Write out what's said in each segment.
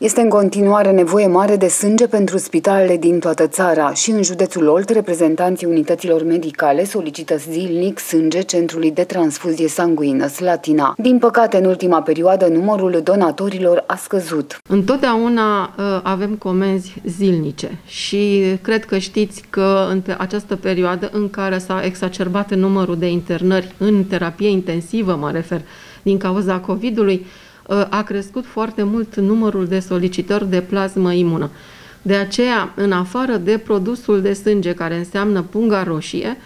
Este în continuare nevoie mare de sânge pentru spitalele din toată țara și în județul Olt, reprezentanții unităților medicale solicită zilnic sânge Centrului de Transfuzie Sanguină Slatina. Din păcate, în ultima perioadă, numărul donatorilor a scăzut. Întotdeauna uh, avem comenzi zilnice și cred că știți că în această perioadă în care s-a exacerbat numărul de internări în terapie intensivă, mă refer, din cauza COVID-ului, Ă, a crescut foarte mult numărul de solicitări de plasmă imună. De aceea, în afară de produsul de sânge, care înseamnă punga roșie, ă,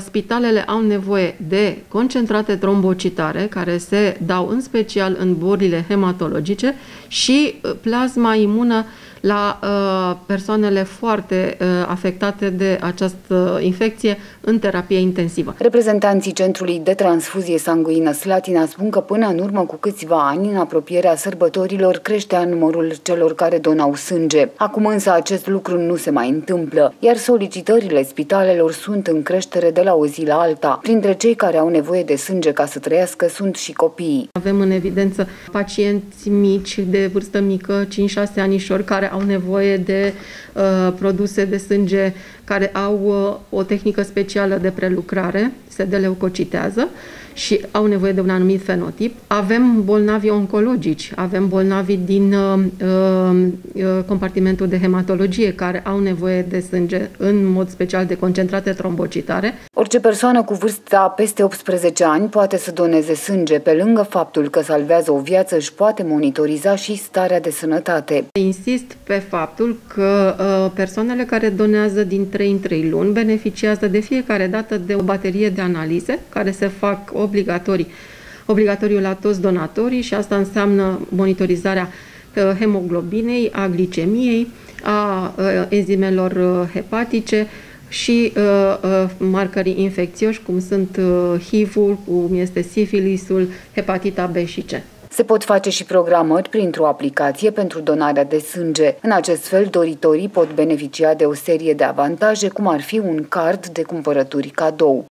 spitalele au nevoie de concentrate trombocitare, care se dau în special în bolile hematologice, și ă, plasma imună la uh, persoanele foarte uh, afectate de această infecție în terapie intensivă. Reprezentanții Centrului de Transfuzie Sanguină Slatina spun că până în urmă cu câțiva ani, în apropierea sărbătorilor, creștea numărul celor care donau sânge. Acum însă acest lucru nu se mai întâmplă, iar solicitările spitalelor sunt în creștere de la o zi la alta. Printre cei care au nevoie de sânge ca să trăiască sunt și copiii. Avem în evidență pacienți mici, de vârstă mică, 5-6 anișori, care au nevoie de uh, produse de sânge care au uh, o tehnică specială de prelucrare, se deleucocitează și au nevoie de un anumit fenotip. Avem bolnavi oncologici, avem bolnavi din uh, uh, compartimentul de hematologie care au nevoie de sânge în mod special de concentrate trombocitare. Orice persoană cu vârsta peste 18 ani poate să doneze sânge, pe lângă faptul că salvează o viață își poate monitoriza și starea de sănătate. Insist pe faptul că uh, persoanele care donează din 3 în 3 luni beneficiază de fiecare dată de o baterie de analize care se fac obligatorii, obligatoriu la toți donatorii și asta înseamnă monitorizarea uh, hemoglobinei, a glicemiei, a uh, enzimelor uh, hepatice și marcării infecțioși, cum sunt HIV-ul, cum este sifilisul, hepatita B și C. Se pot face și programări printr-o aplicație pentru donarea de sânge. În acest fel, doritorii pot beneficia de o serie de avantaje, cum ar fi un card de cumpărături cadou.